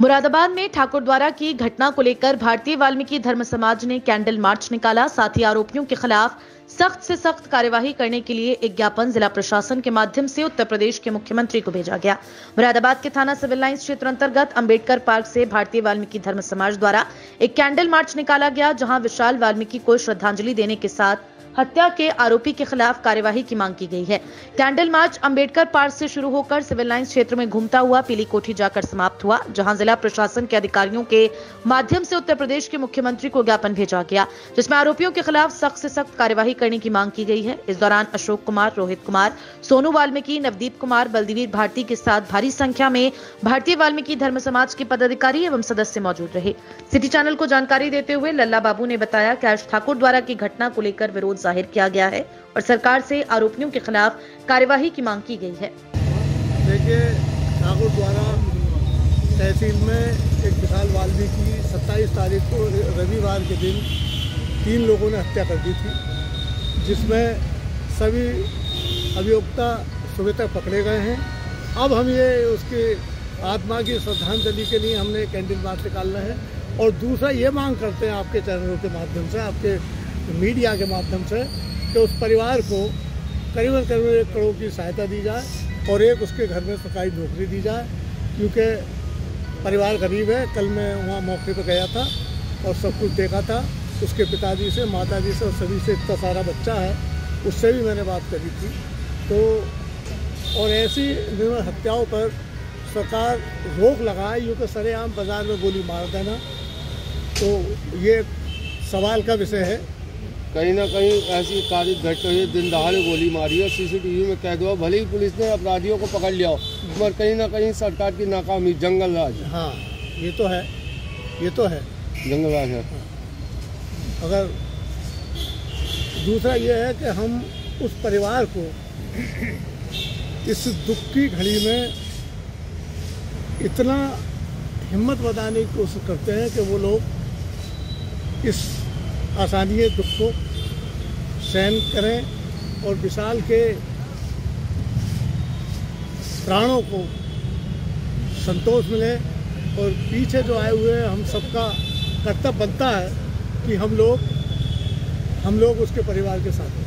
मुरादाबाद में ठाकुर द्वारा की घटना को लेकर भारतीय वाल्मीकि धर्म समाज ने कैंडल मार्च निकाला। साथ ही आरोपियों के खिलाफ सख्त से सख्त कार्यवाही करने के लिए एक ज्ञापन जिला प्रशासन के माध्यम से उत्तर प्रदेश के मुख्यमंत्री को भेजा गया। मुरादाबाद के थाना सिविल लाइन्स क्षेत्र अंतर्गत अंबेडकर पार्क से भारतीय वाल्मीकि धर्म समाज द्वारा एक कैंडल मार्च निकाला गया, जहाँ विशाल वाल्मीकि को श्रद्धांजलि देने के साथ हत्या के आरोपी के खिलाफ कार्यवाही की मांग की गई है। कैंडल मार्च अंबेडकर पार्क से शुरू होकर सिविल लाइंस क्षेत्र में घूमता हुआ पीली कोठी जाकर समाप्त हुआ, जहाँ जिला प्रशासन के अधिकारियों के माध्यम से उत्तर प्रदेश के मुख्यमंत्री को ज्ञापन भेजा गया, जिसमें आरोपियों के खिलाफ सख्त से सख्त कार्यवाही करने की मांग की गई है। इस दौरान अशोक कुमार, रोहित कुमार, सोनू वाल्मीकि, नवदीप कुमार, बलदीवीर भारती के साथ भारी संख्या में भारतीय वाल्मीकि धर्म समाज के पदाधिकारी एवं सदस्य मौजूद रहे। सिटी चैनल को जानकारी देते हुए लल्ला बाबू ने बताया कि आज ठाकुर द्वारा की घटना को लेकर विरोध ज़ाहिर किया गया है और सरकार से आरोपियों के खिलाफ कार्यवाही की मांग की गई है। देखिए, ठाकुर द्वारा तहसील में एक विशाल वाल्मीकि सत्ताईस तारीख को रविवार के दिन तीन लोगों ने हत्या कर दी थी। जिसमें सभी अभियोक्ता सुबह तक पकड़े गए हैं। अब हम ये उसके आत्मा की श्रद्धांजलि के लिए हमने कैंडल मार्च निकालना है। और दूसरा ये मांग करते हैं आपके चैनलों के माध्यम से, आपके मीडिया के माध्यम से, कि उस परिवार को करीबन करीबन एक करोड़ की सहायता दी जाए और एक उसके घर में सरकारी नौकरी दी जाए, क्योंकि परिवार गरीब है। कल मैं वहाँ मौके पर गया था और सब कुछ देखा था। उसके पिताजी से माताजी से और सभी से इतना सारा बच्चा है उससे भी मैंने बात करी थी। तो और ऐसी निर्मल हत्याओं पर सरकार रोक लगाए यूँ कि सरेआम बाज़ार में गोली मार देना। तो ये सवाल का विषय है। कहीं ना कहीं ऐसी कार्य घट रही है दिन दहाड़े गोली मारी है सीसीटीवी में कैद हुआ भले ही पुलिस ने अपराधियों को पकड़ लिया हो मगर कहीं ना कहीं सरकार की नाकामी जंगल राज। हाँ ये तो है ये तो है। जंगल राज है। अगर दूसरा ये है कि हम उस परिवार को इस दुख की घड़ी में इतना हिम्मत बताने की कोशिश करते हैं कि वो लोग इस आसानी दुख को सहन करें और विशाल के प्राणों को संतोष मिले और पीछे जो आए हुए हम सबका कर्तव्य बनता है कि हम लोग हम लोग उसके परिवार के साथ हैं।